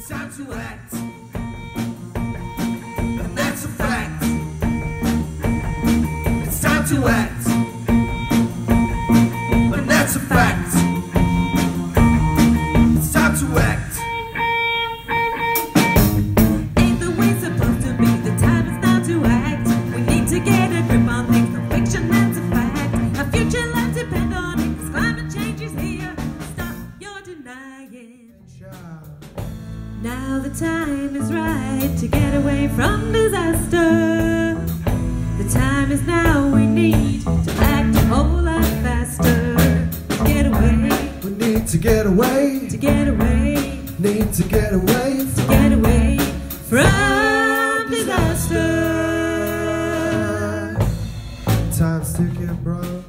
It's time to act. And that's a fact. It's time to act. Now the time is right to get away from disaster. The time is now we need to act a whole lot faster. To get away. We need to get away. To get away. Need to get away. To get away from disaster. Time's ticking, bro.